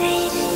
faded